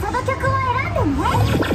その曲を選んでね。